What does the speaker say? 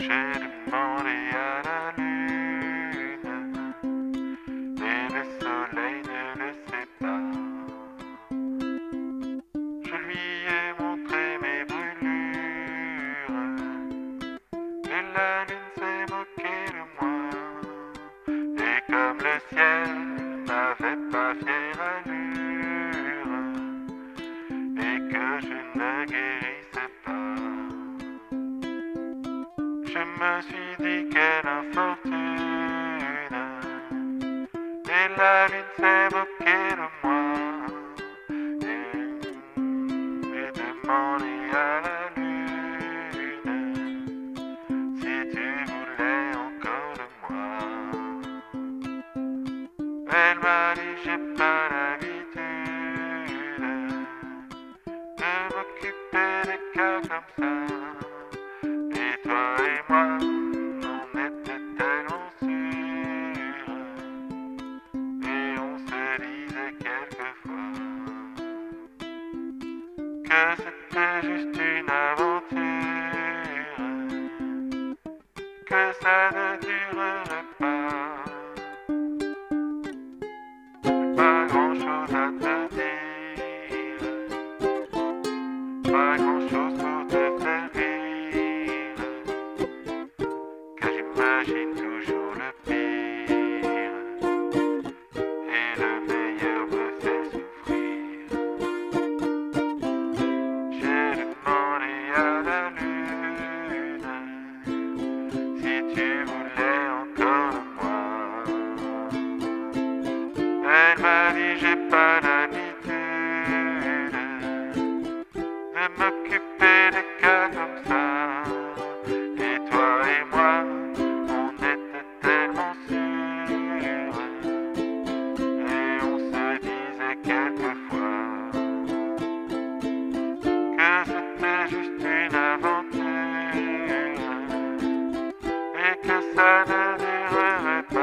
J'ai demandé à la lune et le soleil ne le sait pas. Je lui ai montré mes brûlures et la lune s'est moquée de moi. Et comme le ciel n'avait pas fière allure et que je ne Je me suis dit quelle infortune et la vi træver gennem mig et i det morgen que ça ne durerait pas. Thank you.